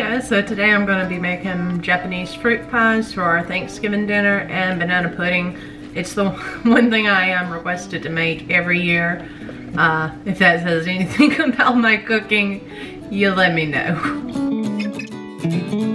guys, so today I'm going to be making Japanese fruit pies for our Thanksgiving dinner and banana pudding. It's the one thing I am requested to make every year. Uh, if that says anything about my cooking, you let me know.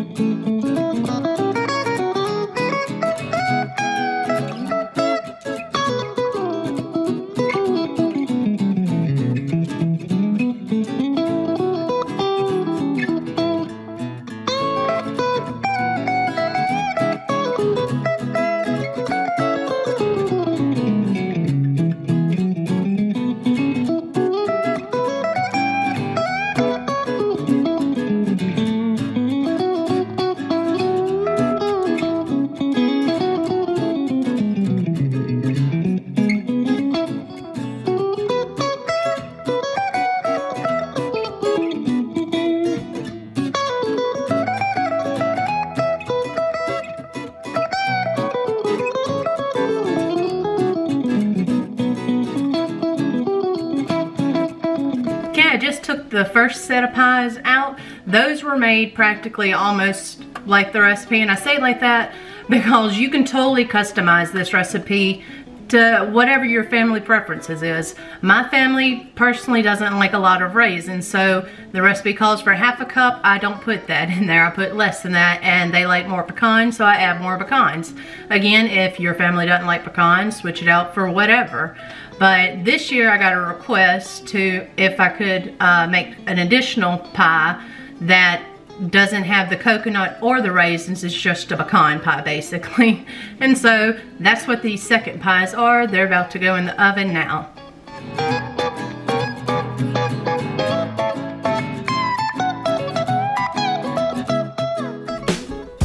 First set of pies out, those were made practically almost like the recipe. And I say like that because you can totally customize this recipe to whatever your family preferences is. My family personally doesn't like a lot of raisins, so the recipe calls for half a cup. I don't put that in there. I put less than that, and they like more pecans, so I add more pecans. Again, if your family doesn't like pecans, switch it out for whatever. But this year I got a request to, if I could uh, make an additional pie that doesn't have the coconut or the raisins, it's just a pecan pie basically. And so that's what these second pies are. They're about to go in the oven now.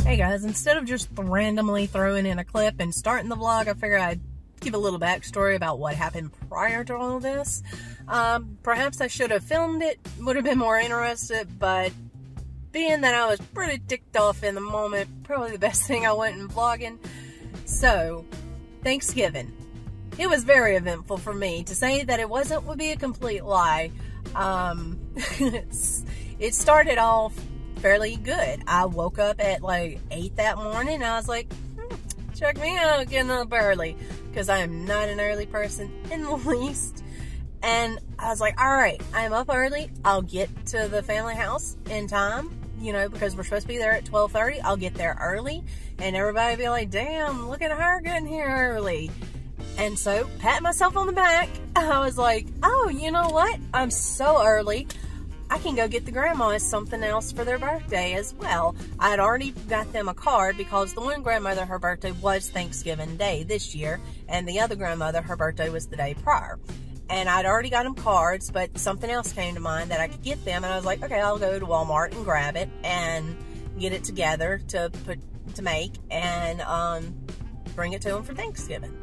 Hey guys, instead of just randomly throwing in a clip and starting the vlog, I figured I'd give a little backstory about what happened prior to all this. Um, perhaps I should have filmed it, would have been more interested, but being that I was pretty ticked off in the moment, probably the best thing I went in vlogging. So, Thanksgiving. It was very eventful for me. To say that it wasn't would be a complete lie. Um, it started off fairly good. I woke up at like 8 that morning I was like, hmm, check me out getting up early because I am not an early person in the least. And I was like, all right, I'm up early. I'll get to the family house in time, you know, because we're supposed to be there at 1230. I'll get there early and everybody be like, damn, look at her getting here early. And so, pat myself on the back. I was like, oh, you know what? I'm so early. I can go get the grandmas something else for their birthday as well. I had already got them a card because the one grandmother, her birthday was Thanksgiving Day this year, and the other grandmother, her birthday was the day prior. And I'd already got them cards, but something else came to mind that I could get them, and I was like, okay, I'll go to Walmart and grab it and get it together to put to make and um, bring it to them for Thanksgiving.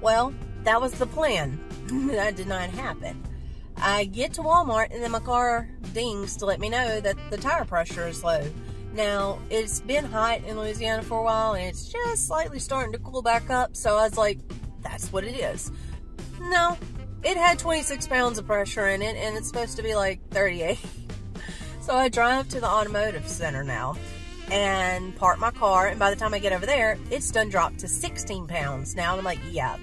Well, that was the plan. that did not happen. I get to Walmart and then my car dings to let me know that the tire pressure is low. Now, it's been hot in Louisiana for a while and it's just slightly starting to cool back up, so I was like, that's what it is. No, it had 26 pounds of pressure in it and it's supposed to be like 38. so I drive to the automotive center now and park my car and by the time I get over there, it's done dropped to 16 pounds. Now I'm like, yeah,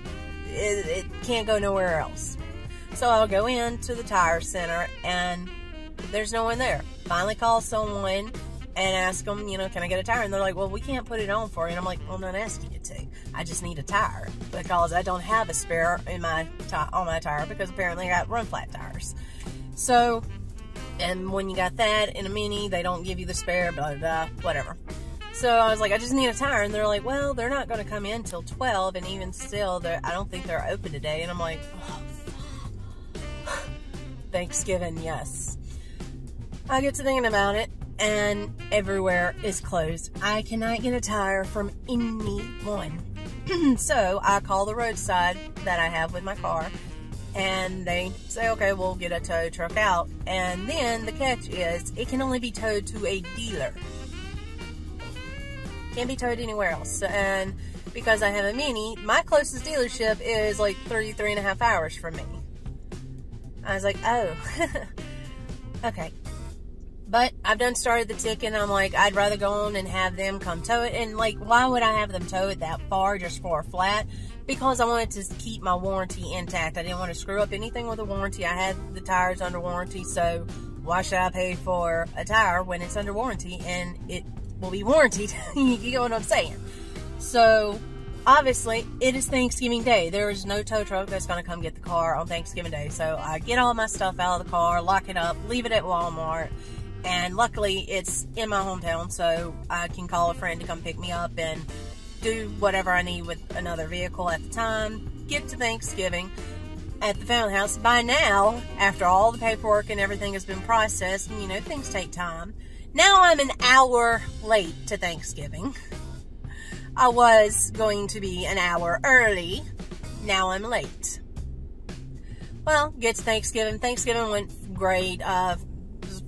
it, it can't go nowhere else. So I'll go into the tire center and there's no one there. Finally call someone and ask them, you know, can I get a tire? And they're like, well, we can't put it on for you. And I'm like, well, I'm not asking you to. I just need a tire because I don't have a spare in my on my tire because apparently I got run flat tires. So, and when you got that in a mini, they don't give you the spare, blah, blah, blah whatever. So I was like, I just need a tire. And they're like, well, they're not going to come in till 12. And even still, I don't think they're open today. And I'm like, oh, Thanksgiving, yes. I get to thinking about it, and everywhere is closed. I cannot get a tire from anyone. so I call the roadside that I have with my car, and they say, okay, we'll get a tow truck out. And then the catch is, it can only be towed to a dealer. Can't be towed anywhere else. And because I have a Mini, my closest dealership is like 33 and a half hours from me. I was like, oh, okay. But I've done started the ticket. And I'm like, I'd rather go on and have them come tow it. And like, why would I have them tow it that far just for a flat? Because I wanted to keep my warranty intact. I didn't want to screw up anything with the warranty. I had the tires under warranty, so why should I pay for a tire when it's under warranty and it will be warranted? you know what I'm saying? So obviously it is Thanksgiving Day. There is no tow truck that's going to come get the car on Thanksgiving Day. So I get all my stuff out of the car, lock it up, leave it at Walmart. And luckily it's in my hometown, so I can call a friend to come pick me up and do whatever I need with another vehicle at the time. Get to Thanksgiving at the family house. By now, after all the paperwork and everything has been processed, and you know, things take time. Now I'm an hour late to Thanksgiving. I was going to be an hour early. Now I'm late. Well, get to Thanksgiving. Thanksgiving went great. Uh,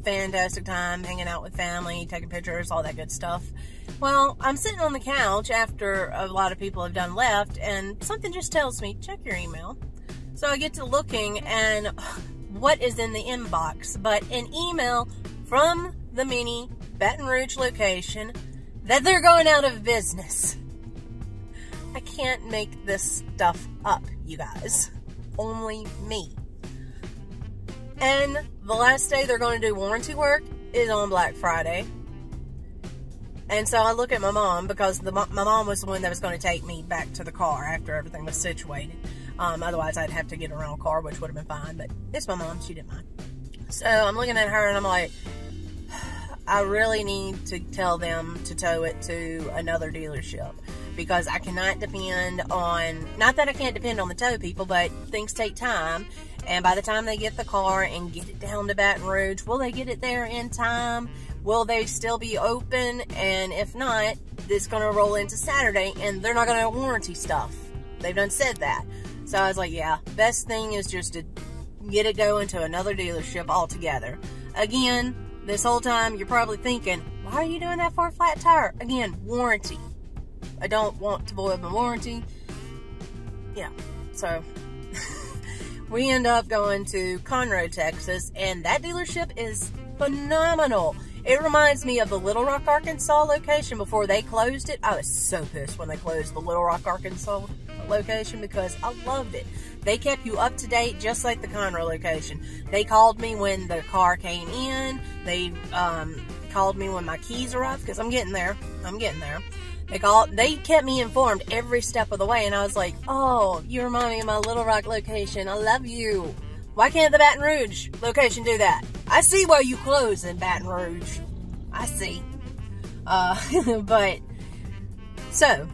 fantastic time hanging out with family, taking pictures, all that good stuff. Well, I'm sitting on the couch after a lot of people have done left, and something just tells me, check your email. So I get to looking, and what is in the inbox but an email from the mini Baton Rouge location that they're going out of business. I can't make this stuff up, you guys. Only me. And the last day they're going to do warranty work is on Black Friday. And so I look at my mom because the, my mom was the one that was going to take me back to the car after everything was situated. Um, otherwise, I'd have to get a car, which would have been fine. But it's my mom; she didn't mind. So I'm looking at her and I'm like, I really need to tell them to tow it to another dealership because I cannot depend on, not that I can't depend on the tow people, but things take time. And by the time they get the car and get it down to Baton Rouge, will they get it there in time? Will they still be open? And if not, it's going to roll into Saturday and they're not going to warranty stuff. They've done said that. So I was like, yeah, best thing is just to get it going to another dealership altogether. Again, this whole time you're probably thinking, why are you doing that for a flat tire? Again, warranty. I don't want to void my warranty. Yeah, so we end up going to Conroe, Texas, and that dealership is phenomenal. It reminds me of the Little Rock, Arkansas location before they closed it. I was so pissed when they closed the Little Rock, Arkansas location because I loved it. They kept you up to date just like the Conroe location. They called me when the car came in. They um, called me when my keys arrived because I'm getting there. I'm getting there. They called, they kept me informed every step of the way and I was like, oh, you remind me of my Little Rock location. I love you. Why can't the Baton Rouge location do that? I see why you close in Baton Rouge. I see. Uh, but, so,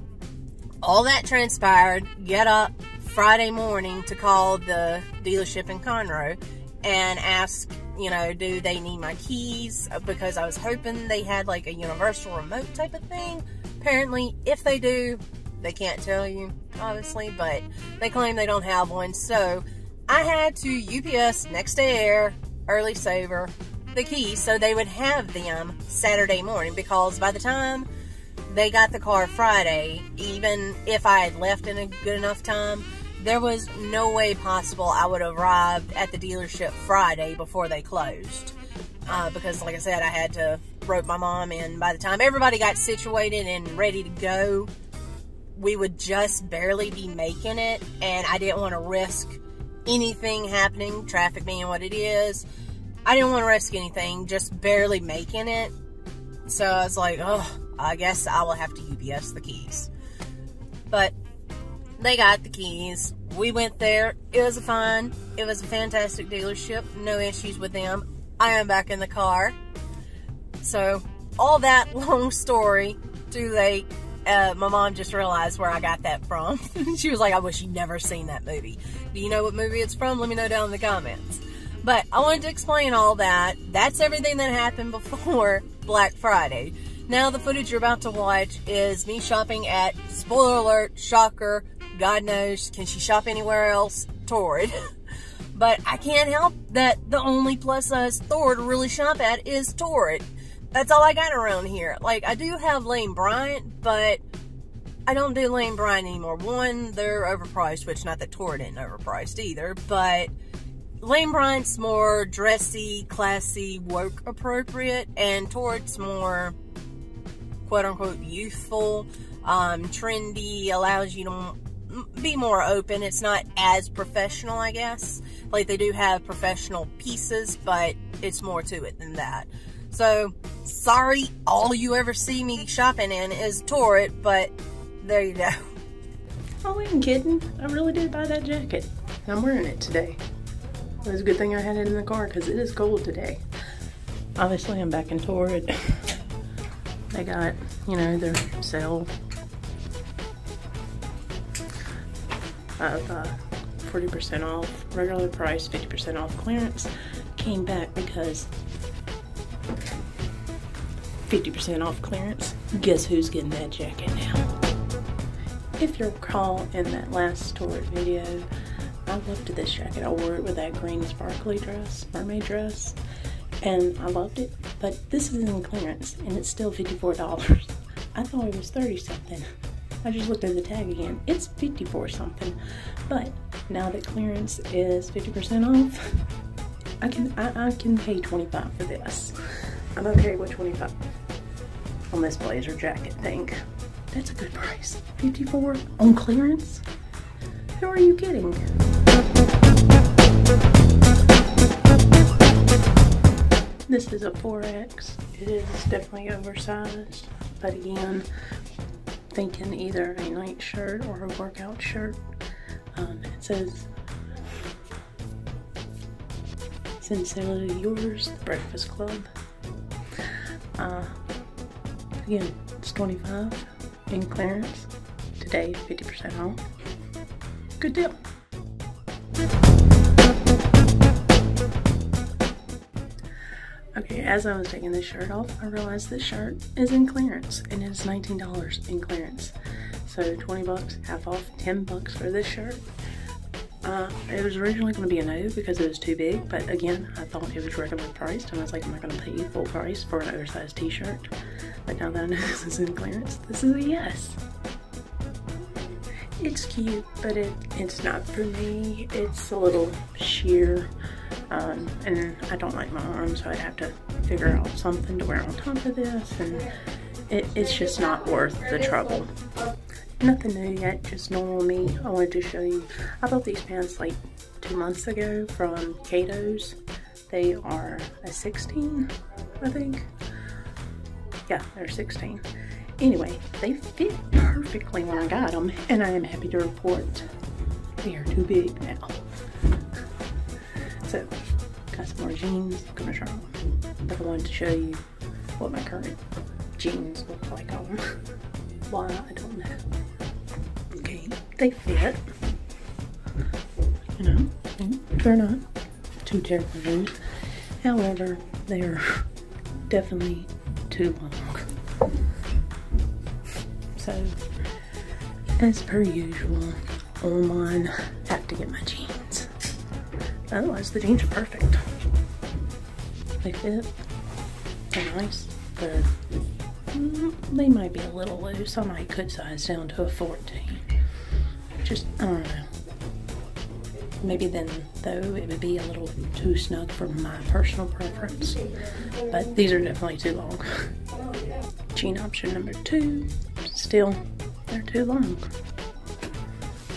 all that transpired, get up Friday morning to call the dealership in Conroe and ask, you know, do they need my keys? Because I was hoping they had like a universal remote type of thing. Apparently, if they do, they can't tell you, obviously, but they claim they don't have one. So I had to UPS next day air, early saver, the keys so they would have them Saturday morning because by the time they got the car Friday, even if I had left in a good enough time, there was no way possible I would have arrived at the dealership Friday before they closed. Uh, because, like I said, I had to rope my mom in. By the time everybody got situated and ready to go, we would just barely be making it. And I didn't want to risk anything happening, traffic being what it is. I didn't want to risk anything, just barely making it. So I was like, oh, I guess I will have to UPS the keys. But they got the keys. We went there. It was a fun. It was a fantastic dealership. No issues with them. I am back in the car. So, all that long story, too late. Uh, my mom just realized where I got that from. she was like, I wish you'd never seen that movie. Do you know what movie it's from? Let me know down in the comments. But I wanted to explain all that. That's everything that happened before Black Friday. Now the footage you're about to watch is me shopping at, spoiler alert, shocker, God knows, can she shop anywhere else? Torrid. But I can't help that the only plus size store to really shop at is Torrid. That's all I got around here. Like, I do have Lane Bryant, but I don't do Lane Bryant anymore. One, they're overpriced, which not that Torrid isn't overpriced either, but Lane Bryant's more dressy, classy, work appropriate, and Torrid's more quote unquote youthful, um, trendy, allows you to be more open. It's not as professional, I guess. Like they do have professional pieces, but it's more to it than that. So, sorry, all you ever see me shopping in is Torrid, but there you go. Oh, I ain't kidding. I really did buy that jacket. I'm wearing it today. It was a good thing I had it in the car because it is cold today. Obviously, I'm back in Torrid. they got, you know, their sale of 40% uh, off, regular price, 50% off clearance. Came back because 50% off clearance. Guess who's getting that jacket now? If you recall in that last Torrid video, I loved this jacket. I wore it with that green sparkly dress, mermaid dress, and I loved it. But this is in clearance, and it's still $54. I thought it was 30 something. I just looked at the tag again. It's 54 something. But now that clearance is 50% off, I can I, I can pay 25 for this. I'm okay with 25 on this blazer jacket thing. That's a good price. 54 on clearance? Who are you kidding? This is a 4X. It is definitely oversized, but again, thinking either a night shirt or a workout shirt. Um, it says, Sincerely yours, the Breakfast Club. Uh, again, it's 25 in clearance. Today, 50% off. Good deal. Okay, as I was taking this shirt off, I realized this shirt is in clearance and it's $19 in clearance. So 20 bucks, half off, 10 bucks for this shirt. Uh, it was originally going to be a no because it was too big, but again, I thought it was regular priced, and I was like, I'm not going to pay full price for an oversized t-shirt. But now that I know this is in clearance, this is a yes. It's cute, but it, it's not for me. It's a little sheer um, and I don't like my arms, so I'd have to figure out something to wear on top of this, and it, it's just not worth the trouble. Nothing new yet, just normal me. I wanted to show you. I bought these pants like two months ago from Cato's. They are a 16, I think. Yeah, they're 16. Anyway, they fit perfectly when I got them, and I am happy to report they are too big now. So, got some more jeans. I'm gonna try them. But I wanted to show you what my current jeans look like on. Why, I don't know. Okay, they fit. You know, they're not too terribly loose. However, they're definitely too long. So, as per usual, on mine, have to get my jeans. Otherwise, the jeans are perfect. They fit. They're nice. They're, mm, they might be a little loose. I might could size down to a 14. Just, I don't know. Maybe then, though, it would be a little too snug for my personal preference. But these are definitely too long. Jean option number two, still, they're too long.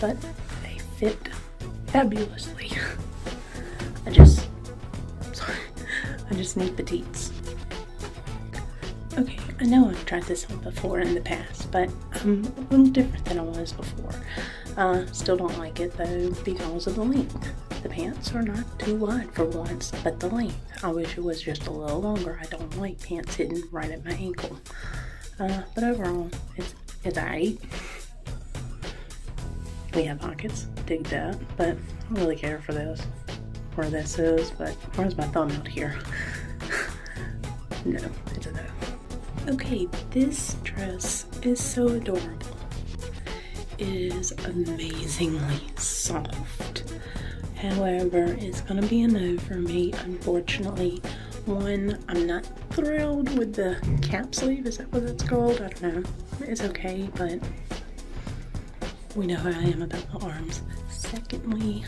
But they fit fabulously. I just, Need petites. Okay, I know I've tried this on before in the past, but I'm a little different than I was before. Uh, still don't like it though because of the length. The pants are not too wide for once, but the length. I wish it was just a little longer. I don't like pants hitting right at my ankle. Uh, but overall, it's, it's alright. We have pockets, dig that, but I don't really care for this where this is, but where's my thumb out here? No, it's a no. Okay, this dress is so adorable. It is amazingly soft. However, it's gonna be a no for me, unfortunately. One, I'm not thrilled with the cap sleeve. Is that what it's called? I don't know. It's okay, but we know how I am about the arms. Secondly,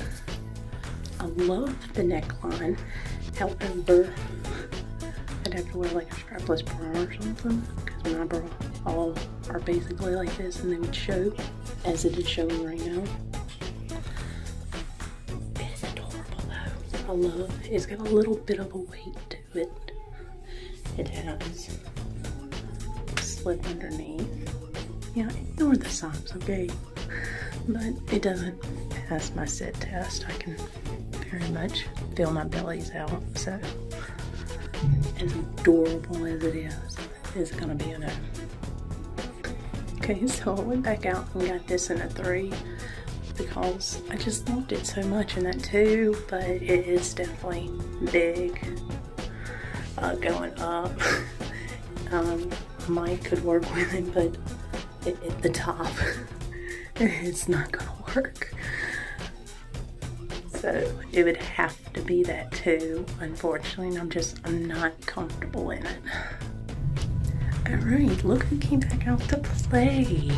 I love the neckline. However, have to wear like a strapless bra or something because my bra all are basically like this and they would show as it is showing right now. It's adorable though. I love it. It's got a little bit of a weight to it. It has slip underneath. Yeah, ignore the socks, okay? But it doesn't pass my sit test. I can very much feel my bellies out, so as adorable as it is, it's gonna be no. Okay, so I went back out and got this in a three because I just loved it so much in that two, but it is definitely big uh, going up. um, might could work with it, but at the top, it's not gonna work. So it would have to be that too, unfortunately, and I'm just, I'm not comfortable in it. All right, look who came back out to play.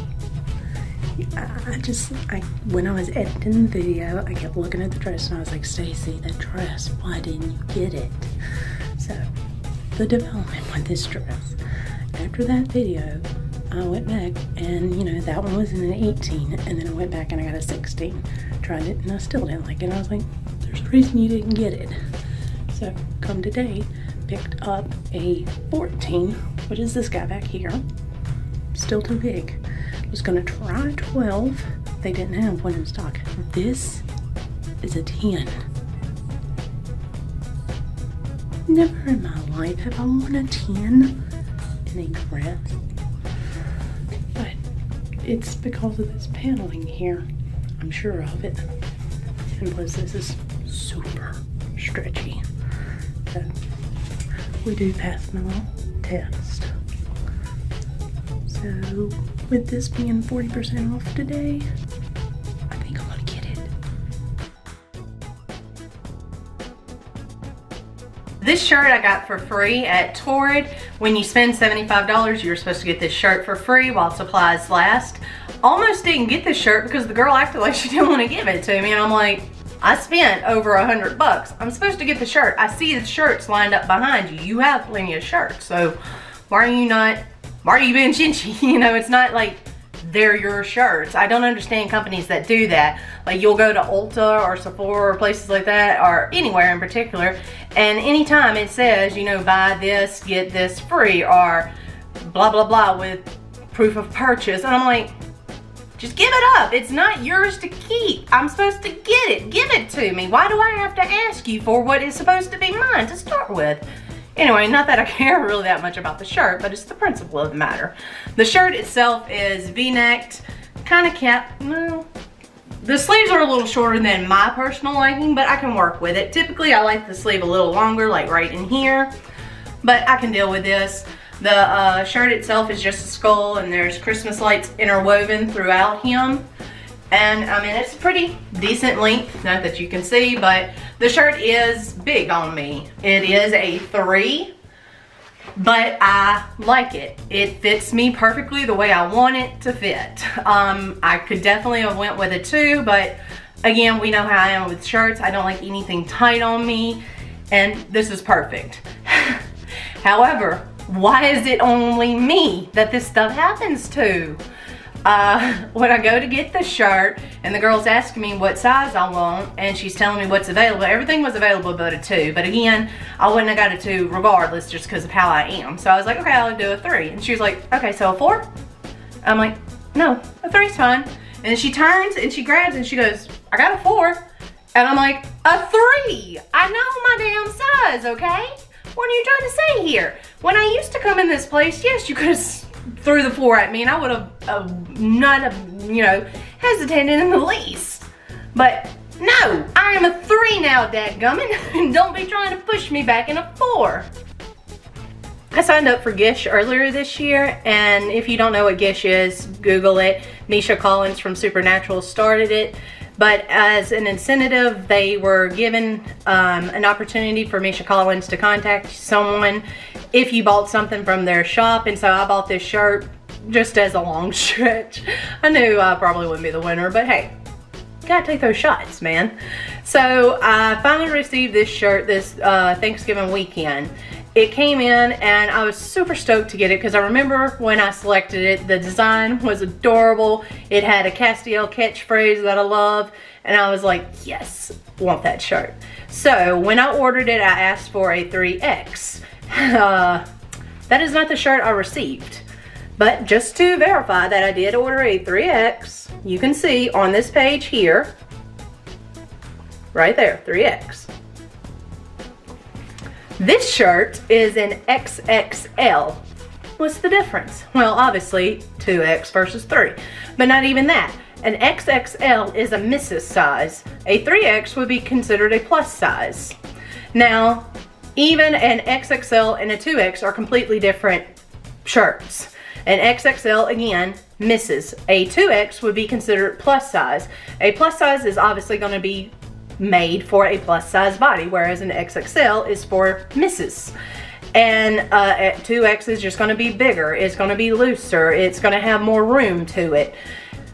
I just, I when I was editing the video, I kept looking at the dress and I was like, Stacy, that dress, why didn't you get it? So, the development with this dress. After that video, I went back and, you know, that one was in an 18, and then I went back and I got a 16. Tried it and I still didn't like it. I was like, there's a reason you didn't get it. So, come today, picked up a 14, which is this guy back here. Still too big. Was gonna try 12. They didn't have one in stock. This is a 10. Never in my life have I worn a 10 in a dress. But it's because of this paneling here. I'm sure of it. And plus this is super stretchy. So we do pass the test. So with this being 40% off today, I think I'm gonna get it. This shirt I got for free at Torrid. When you spend $75, you're supposed to get this shirt for free while supplies last. Almost didn't get this shirt because the girl acted like she didn't want to give it to me and I'm like, I spent over a hundred bucks. I'm supposed to get the shirt. I see the shirts lined up behind you. You have plenty of shirts. So why are you not, why are you being chinchy? You know, it's not like they're your shirts. I don't understand companies that do that. Like you'll go to Ulta or Sephora or places like that or anywhere in particular and anytime it says, you know, buy this, get this free or blah, blah, blah with proof of purchase. And I'm like, just give it up. It's not yours to keep. I'm supposed to get it. Give it to me. Why do I have to ask you for what is supposed to be mine to start with? Anyway, not that I care really that much about the shirt, but it's the principle of the matter. The shirt itself is v-necked, kind of kept, well, the sleeves are a little shorter than my personal liking, but I can work with it. Typically, I like the sleeve a little longer, like right in here, but I can deal with this. The uh, shirt itself is just a skull and there's Christmas lights interwoven throughout him. And I mean, it's pretty decent length, not that you can see, but the shirt is big on me. It is a three, but I like it. It fits me perfectly the way I want it to fit. Um, I could definitely have went with a two, but again, we know how I am with shirts. I don't like anything tight on me, and this is perfect. However, why is it only me that this stuff happens to? Uh, when I go to get the shirt and the girl's asking me what size I want and she's telling me what's available, everything was available but a two. But again, I wouldn't have got a two regardless just because of how I am. So I was like, okay, I'll do a three. And she was like, okay, so a four? I'm like, no, a three's fine. And she turns and she grabs and she goes, I got a four. And I'm like, a three. I know my damn size, okay? What are you trying to say here? When I used to come in this place, yes, you could have threw the four at me and I would have uh, not have, you know, hesitated in the least. But no, I am a three now, dadgummit. Don't be trying to push me back in a four. I signed up for Gish earlier this year, and if you don't know what Gish is, Google it. Misha Collins from Supernatural started it. But as an incentive, they were given um, an opportunity for Misha Collins to contact someone if you bought something from their shop. And so I bought this shirt just as a long stretch. I knew I probably wouldn't be the winner, but hey, gotta take those shots, man. So I finally received this shirt this uh, Thanksgiving weekend. It came in and I was super stoked to get it because I remember when I selected it, the design was adorable. It had a Castiel catchphrase that I love and I was like, yes, want that shirt. So when I ordered it, I asked for a 3X. Uh, that is not the shirt I received. But just to verify that I did order a 3X, you can see on this page here, right there, 3X. This shirt is an XXL. What's the difference? Well, obviously 2X versus 3, but not even that. An XXL is a missus size. A 3X would be considered a plus size. Now, even an XXL and a 2X are completely different shirts. An XXL, again, misses. A 2X would be considered plus size. A plus size is obviously going to be made for a plus size body, whereas an XXL is for misses. And uh, 2X is just going to be bigger. It's going to be looser. It's going to have more room to it.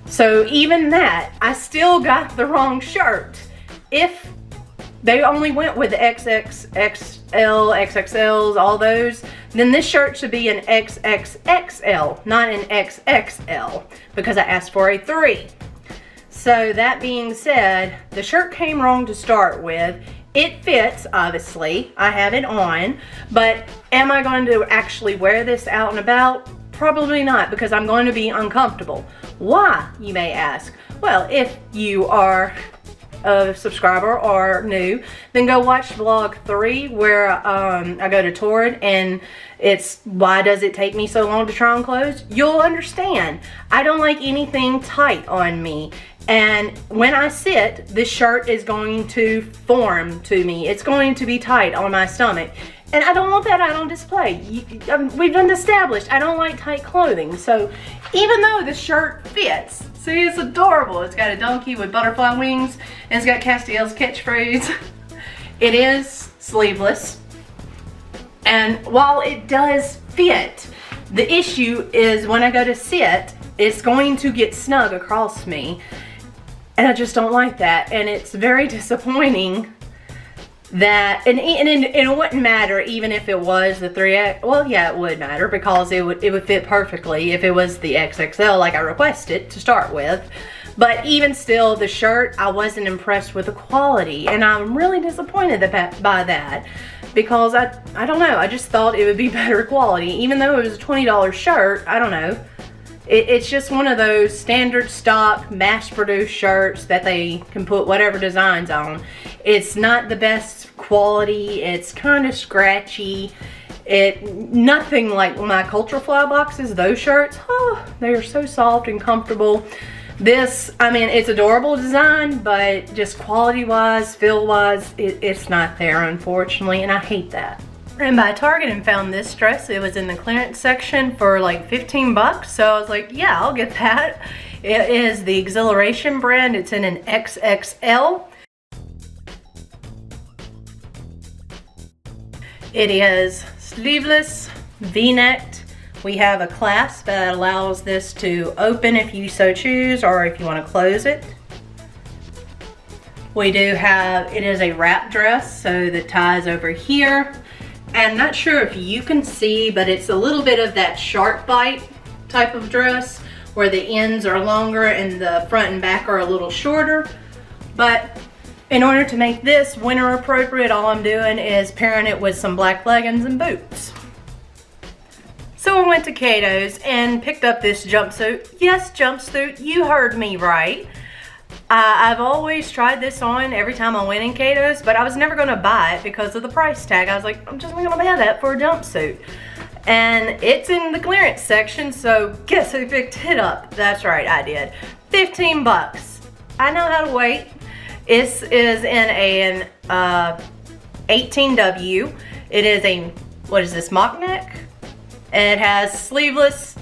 So even that, I still got the wrong shirt. If they only went with XX, XL, XXLs, all those, then this shirt should be an XXXL, not an XXL, because I asked for a 3. So that being said, the shirt came wrong to start with. It fits, obviously. I have it on. But am I going to actually wear this out and about? Probably not, because I'm going to be uncomfortable. Why, you may ask? Well, if you are a subscriber or new, then go watch vlog three where um, I go to Torrid and it's why does it take me so long to try on clothes? You'll understand. I don't like anything tight on me. And when I sit, this shirt is going to form to me. It's going to be tight on my stomach. And I don't want that out on display. We've been established, I don't like tight clothing. So even though the shirt fits, see it's adorable. It's got a donkey with butterfly wings and it's got Castiel's catchphrase. it is sleeveless. And while it does fit, the issue is when I go to sit, it's going to get snug across me. And I just don't like that. And it's very disappointing that, and, and, and, it wouldn't matter even if it was the 3X, well yeah it would matter because it would, it would fit perfectly if it was the XXL like I requested to start with. But even still, the shirt, I wasn't impressed with the quality and I'm really disappointed by that because I, I don't know, I just thought it would be better quality. Even though it was a $20 shirt, I don't know, it, it's just one of those standard stock mass produced shirts that they can put whatever designs on. It's not the best quality. It's kind of scratchy. It Nothing like my CultureFly boxes, those shirts. Oh, they are so soft and comfortable. This, I mean, it's adorable design, but just quality-wise, feel-wise, it, it's not there, unfortunately, and I hate that. Ran by Target and found this dress. It was in the clearance section for like 15 bucks. So I was like, yeah, I'll get that. It is the Xhilaration brand. It's in an XXL. It is sleeveless, v-necked. We have a clasp that allows this to open if you so choose or if you want to close it. We do have, it is a wrap dress, so the ties over here. And not sure if you can see, but it's a little bit of that shark bite type of dress where the ends are longer and the front and back are a little shorter. But in order to make this winter appropriate, all I'm doing is pairing it with some black leggings and boots. So I went to Cato's and picked up this jumpsuit. Yes, jumpsuit, you heard me right. Uh, I've always tried this on every time I went in Cato's, but I was never gonna buy it because of the price tag. I was like, I'm just not gonna buy that for a jumpsuit. And it's in the clearance section, so guess who picked it up? That's right, I did. 15 bucks. I know how to wait. This is in an uh, 18W. It is a, what is this, mock neck? It has sleeveless.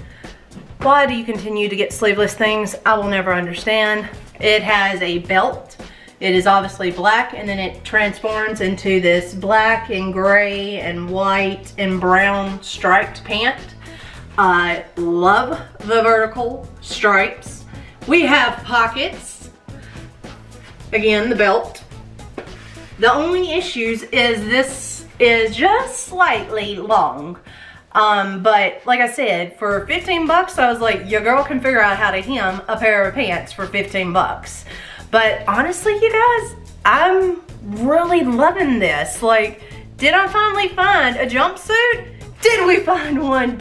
Why do you continue to get sleeveless things? I will never understand. It has a belt. It is obviously black and then it transforms into this black and gray and white and brown striped pant. I love the vertical stripes. We have pockets again, the belt. The only issues is this is just slightly long. Um, but like I said, for 15 bucks, I was like, your girl can figure out how to hem a pair of pants for 15 bucks. But honestly, you guys, I'm really loving this. Like, did I finally find a jumpsuit? Did we find one?